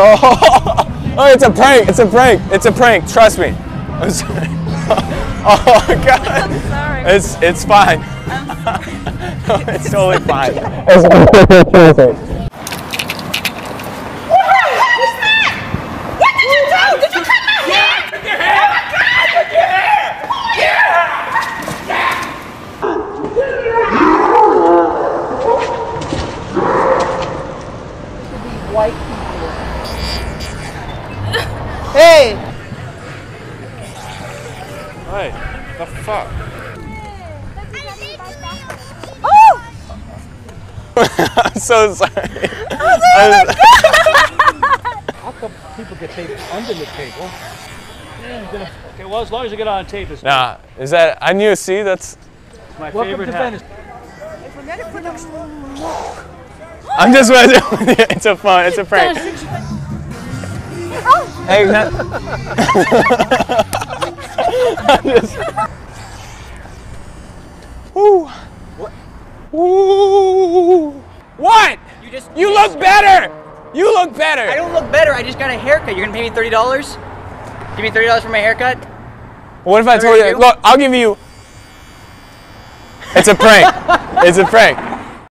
Oh, oh, it's a prank. It's a prank. It's a prank. Trust me. I'm sorry. Oh God. I'm sorry. It's it's fine. it's totally fine. What did you Hey! Hey, the fuck? Oh! I'm so sorry. How come people get taped under the table? Yeah, Okay, well, as long as you get on tape, it's Nah, is that? I knew. See, that's. my Welcome favorite to hat. Venice. I'm just messing. It's a fun. It's a prank. Hey, that- I'm just- Woo. Woo. What? You just You look better. You look better. I don't look better. I just got a haircut. You're gonna pay me thirty dollars? Give me thirty dollars for my haircut? What if I told you? you Look, I'll give you. It's a prank. it's a prank.